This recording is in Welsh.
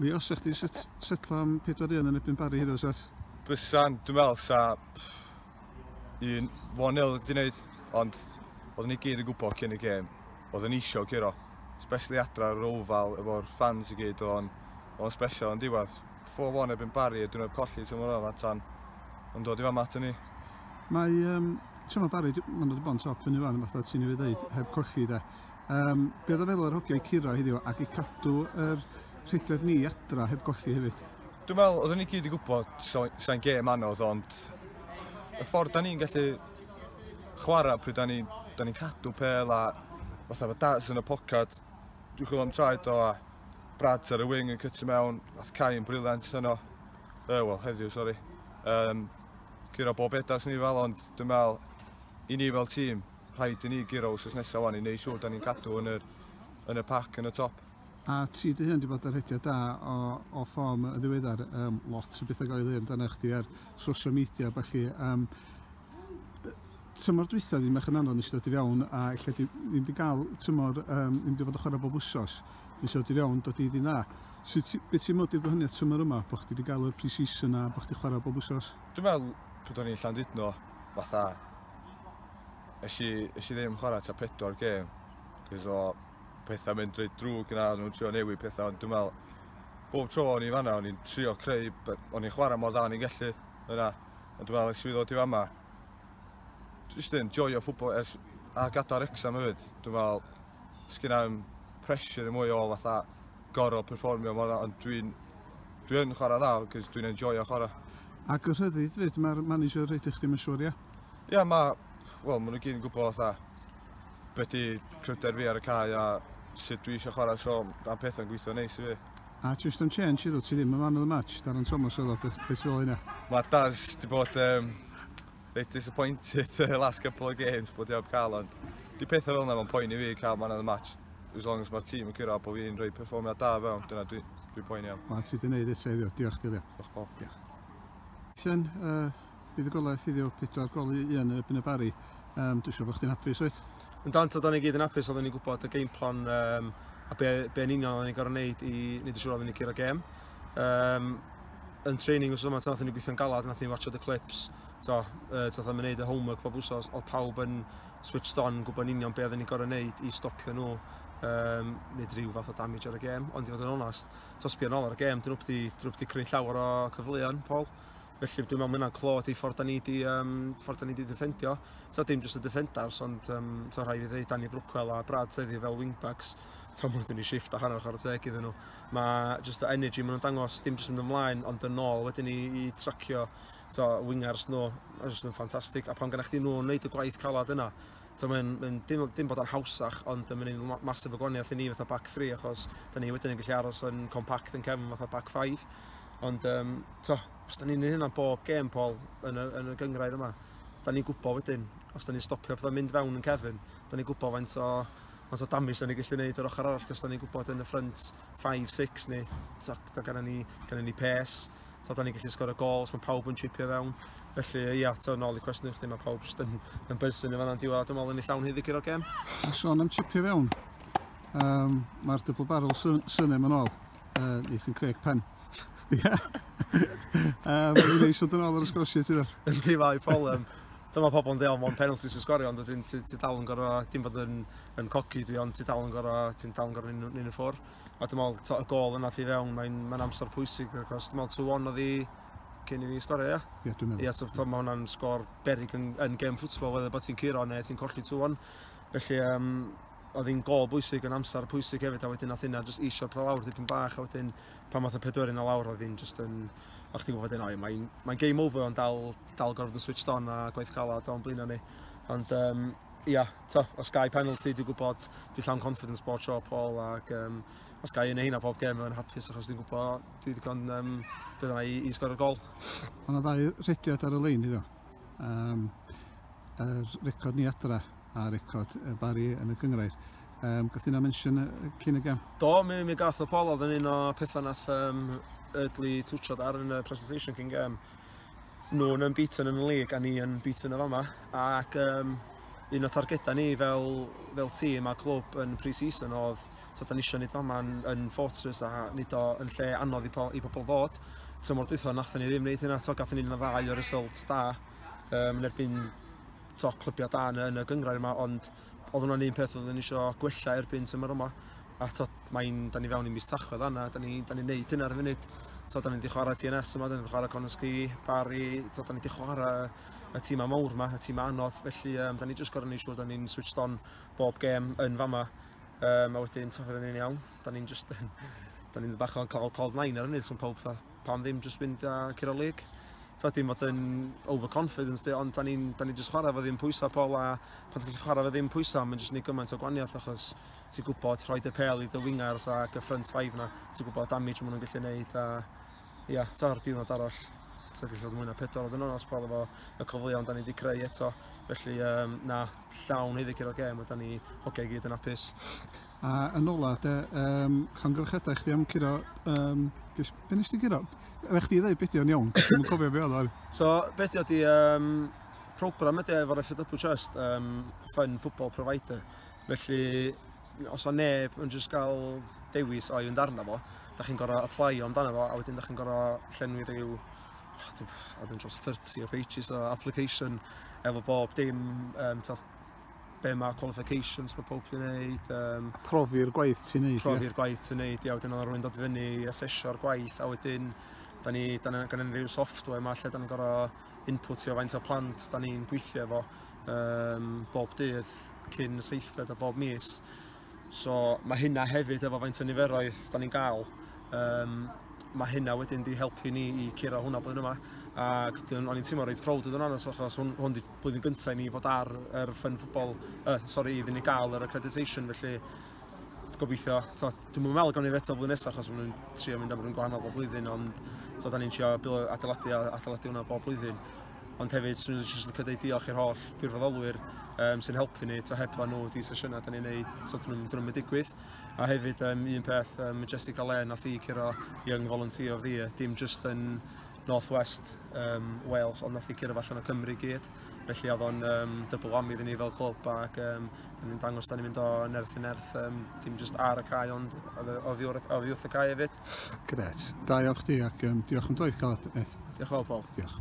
Leo, sa chdi setlo am 4-1 yn ebyn Barry hyddo, sat? Bysan, dwi'n meddwl sa Un 1-0 di wneud, ond oedden ni gyd yn gwybod cyn y gêm, oedden ni isio gyro, especially adra ar ofal efo'r fans i gyd, o'n special yn diwedd. 4-1 ebyn bari, dwi'n meddwl colli tymor yma tan, ond dod i fam at ni. Mae, um, ti'n meddwl Barry, mae'n dod i yn top yn i fan, fatha ti'n i fi ddeud, heb colli de. Um, be oedd o feddwl ar hociau curo heddiw ac i cadw yr er rhedeg ni adra heb golli hefyd. Dwi'n meddwl, oedden ni gyd i gwybod sa'n gêm anodd, ond y ffordd da ni'n gallu chwarae pryd da ni'n ni, cadw pel a fatha fy daz yn y pocad, dwi'n chwilio am traed o a Brad ar y wing yn cytu mewn, ath Cai yn briliant yno. E, wel, heddiw, sori. Um, gyro bob edas ni fel, ond dwi'n meddwl, i ni fel tîm, rhaid i ni gyro wrth nesaf wan i neu siŵr da ni'n cadw yn y, yn y pac yn y top. A ti dy hyn wedi bod ar hydiau da o, o ffom y ddiweddar, um, lot o bethau gael ei ddweud amdano chdi ar social media, Felly, Um, tymor dwytha ddim eich yn anodd nes i ddod i fewn a lle ddim wedi cael tymor, um, ddim wedi bod yn chwarae bob wsos nes i ddod i fewn, dod i ddyn na. So, beth ti'n modd i'r gwahaniaeth tymor yma, bod chdi wedi cael y pre-season a bod chdi chwarae bob wsos? Dwi'n meddwl, pryd o'n i'n Llandudno, fatha, ys i, ys i ddim chwarae ta pedwar gêm, cys o pethau mynd drwy drwg yna, nhw'n trio newid pethau, ond dwi'n meddwl, bob tro o'n i fanna, o'n i'n trio creu, o'n i'n chwarae mor dda o'n i'n gallu yna, ond dwi'n meddwl, yswi ddod i fama, jyst yn joio ffwbol, ers, a gada'r exam hefyd, dwi'n meddwl, sgyn am pressure yn mwy o fatha gorau performio mor dda, ond dwi'n dwi chwarae dda, cos dwi'n enjoyo chwarae. Ac yr rhyddid fyd, mae'r manager rhaid i chdi mae'n siwr, ia? Ia, mae, wel, maen nhw gyd yn gwybod fatha, beth i cryfder fi ar y cae a sut dwi eisiau chwarae, so am pethau'n gweithio neis i fi. A just am change, iddo, ti ddim yn fan of the match, Darren Thomas oedd o, beth fel yna? Mae Daz di bod um, reit disappointed the last couple of games bod iawn cael, ond di pethau fel yna mae'n poen i fi cael man of the match, as long as mae'r tîm yn cyrra bod fi'n rhoi perfformiad da fewn, dyna dwi'n dwi, poen iawn. Wel, ti wedi gwneud eto iddio, diolch Dilio. Diolch bob. Diolch. Sen, uh, bydd y golau thiddio pedwar gol i un yn y bari, um, dwi'n siŵr bod chdi'n hapus, oes? Yn dant oedden ni gyd yn apus, oedden ni'n gwybod y game plan um, a be, be yn union oedden ni'n gorau wneud i wneud y siŵr oedden ni'n cyrra gêm. Um, yn training wrth yma, nath ni'n gweithio'n galad, nath ni'n watchad y clips, to, uh, nath ni'n gwneud y homework pob wsos, oedd pawb yn switched on, gwybod yn union be oedden ni'n gorau wneud i stopio nhw um, nid rhyw fath o damage ar y gêm, ond i fod yn onast, tos bia ôl ar y gêm, dyn nhw wedi creu llawer o cyfleon, Paul. Felly dwi'n meddwl mae'n clod i ffordd da ni wedi um, ffordd da ni wedi defendio. So, dim jyst y defendars, ond um, so, rhai fi ddeud Danny Brookwell a Brad Seddi fel wingbacks. Ta mwyn dyn ni shift a hanner chwarae teg iddyn nhw. Mae jyst y energy maen nhw'n dangos, dim jyst mynd ymlaen, ond yn ôl wedyn ni i tracio so, wingers nhw. Mae'n jyst yn ffantastig. A pan gynnach chi nhw'n neud y gwaith calad yna, So mae'n mae dim, dim bod yn hawsach, ond mae'n un masif o gwaniaeth i ni fatha back 3, achos da ni wedyn yn gallu aros yn compact yn cefn fatha back 5. Ond, um, to, os da ni'n hynna bob gêm, Paul, yn y, yn y gyngrair yma, da ni'n gwybod wedyn, os da ni'n stopio pethau mynd fewn yn cefn, da ni'n gwybod faint o, faint o damage da ni'n gallu gwneud yr ochr arall, os da ni'n gwybod yn y ffrant 5-6 neu ta, ta gan ni, gan ni pes, ta da ni'n gallu sgor y gols, mae pawb yn chipio fewn. Felly, ia, to nôl i cwestiwn i chdi, mae pawb jyst yn, yn bysyn i fanna'n diwedd, dwi'n meddwl yn ei llawn hyddi gyda'r gem. A sôn am chipio fewn, um, mae'r double barrel sy'n yn ôl, uh, Nathan Craig Penn. Ie. Mae'n neis fod yn ôl ar y ysgolosiau ti Yn di mae'n problem. Ta mae pobl yn deall, mae'n penalty sy'n sgorio, ond dwi'n ti dal yn gorau, dim bod yn, yn coci dwi, ond ti dal yn gorau, ti'n dal yn gorau un y ffwr. A dwi'n meddwl, y gol yna fi fewn, mae'n mae amser pwysig, achos dwi'n meddwl 2-1 oedd i cyn i fi sgorio, ia? Ie, dwi'n meddwl. Ie, so mae hwnna'n sgor berig yn, yn gem ffwtsbol, wedyn bod ti'n curo neu ti'n colli 2-1. Felly, um, oedd hi'n gol bwysig yn amser pwysig hefyd, a wedyn nath hynna jyst isio pethau lawr dipyn bach, a wedyn pan math y pedwerin a lawr oedd hi'n just yn... A chdi gwybod yn oi, mae'n mae game over ond dal, dal gorfod yn switched on a gwaith calad o'n blino ni. Ond um, ia, to, os gai penalty, dwi'n gwybod, dwi'n llawn confidence bod tro Paul, ac um, os gai yna hynna pob gem yn hapus achos dwi'n gwybod, dwi wedi gon, um, bydd yna i, i sgor y gol. Ond o ddau rhediad ar y lein, iddo. Um, er record ni adra, a record uh, Barry yn y gyngrair. Um, gath i'n mention cyn y gam? Do, mi, mi gath o Paul oedd yn un o pethau nath um, ydlu twtrod ar yn y presentation cyn gam. Nhw'n yn beaten yn y lig a ni yn beaten y fama. Ac um, un o targedau ni fel, fel tîm a clwb yn pre-season oedd so da ni eisiau nid fama yn, yn fortress a nid o yn lle anodd i, po, i pobl ddod. Tymor dwytho nath ni ddim wneud hynna, to gath ni'n ddau o result da um, yn erbyn to clybiau da yn, yn y gyngrair yma, ond oedd hwnna'n un peth oedd ni eisiau gwella erbyn tymor yma. A to, mae'n, da ni fewn i mis tachwedd yna, da ni'n ni neud hynna ar y funud. So, da ni wedi chwarae TNS yma, da ni wedi chwarae Conosgi, Bari, so, da ni wedi chwarae y tîm mawr yma, y tîm anodd. Felly, um, da ni jyst gorau neud siŵr, da ni'n switched on bob gêm yn fama. Um, a wedyn, to, da ni'n iawn. Da ni'n just, da ni'n bach o'n cloud, cloud nine ar y nid, so pawb, pam ddim, just mynd a Ciro lig tydi, fod yn overconfidence di, ond da ni'n ni jyst chwarae fe ddim pwysa Paul a pan ti'n chwarae fe ddim pwysa, mae'n jyst ni gymaint o gwaniaeth achos ti'n gwybod rhoi dy pel i dy wingers ac y front five na, ti'n gwybod damage maen nhw'n gallu gwneud, a ia, ta'r diwrnod arall sydd wedi llod mwy na pedwar oedd yn onos pal efo y cyfleon da ni wedi creu eto. Felly um, na, llawn hyddi gyda'r gem, da ni hogeu gyd yn apus. A yn ola, de, um, changorchadau chdi am curo um, Ges, be nes ti gyro? Rych chdi ddweud beth o'n iawn, dwi'n cofio be oedd ar. So, beth ydi, um, program ydy efo'r FW Trust, um, Fun Football Provider. Felly, os o neb yn jyst gael dewis o'i fynd arno fo, da chi'n gorau apply o amdano fo, a wedyn da chi'n gorau llenwi rhyw oh, yn dros 30 o pages o application efo bob dim um, be mae qualifications mae pob yn neud. Um, profi'r gwaith ti'n neud. Profi'r gwaith ti'n neud, ia. Wedyn oedd rhywun dod fyny i asesio'r gwaith, a wedyn da ni, da ni gan unrhyw software yma lle da ni'n gorau inputio faint o plant da ni'n gweithio efo um, bob dydd cyn y seithfed a bob mis. So mae hynna hefyd efo faint o niferoedd da ni'n gael. Um, mae hynna wedyn di helpu ni i curo hwnna blwyddyn yma. Ac o'n i'n teimlo reit proud ydyn annos achos hwn, hwn di blwyddyn gyntaf i ni fod ar yr ffyn ffwbol, uh, sori, iddyn ni gael yr accreditation, felly gobeithio, So, dwi'n meddwl gawn ni feto blwyddyn nesaf achos maen nhw'n trio mynd am rhywun gwahanol bob blwyddyn, ond so, da ni'n trio adeiladu a adeiladu hwnna bob blwyddyn ond hefyd swn i'n licio dweud diolch i'r holl gwirfoddolwyr um, sy'n helpu ni, to hebdda nhw di sesiynau da ni'n neud, so dyn nhw'n digwydd. A hefyd um, un peth, um, Majestic Alen nath i cyrra Young Volunteer of the Year, dim just yn North West um, Wales, ond nath i cyrraedd allan o Cymru gyd. Felly oedd o'n um, double whammy iddyn ni fel clwb ac um, da ni'n dangos da ni'n mynd o nerth i nerth, um, dim just ar y cae ond oddi wrth y cae hefyd. Gret, da iawn chdi ac um, diolch am dweud cael Diolch yn fawr Paul. Diolch.